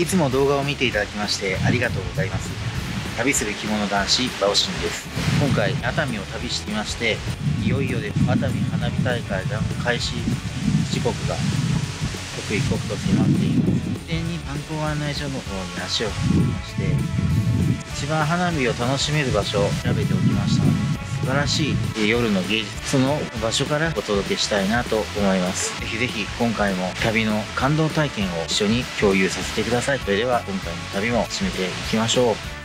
いつも動画を見ていただきましてありがとうございます。旅する着物男子バオシンです。今回熱海を旅していましていよいよです。熱海花火大会が開始時刻が刻一刻と迫っています。事前に観光案内所の方に足を運びまして一番花火を楽しめる場所を調べておきました素晴らしい夜の芸術その場所からお届けしたいなと思います。ぜひぜひ今回も旅の感動体験を一緒に共有させてください。それでは今回の旅も締めていきましょう。